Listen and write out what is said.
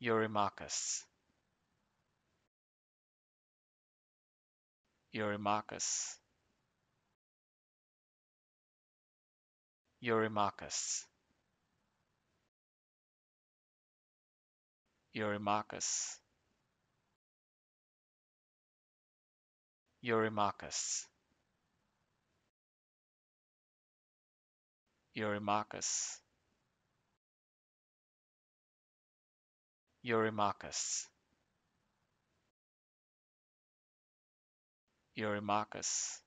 Eurymachus. Eurymachus. Eurymachus. Eurymachus. Eurymachus. Eurymachus Eurymachus. Eurymachus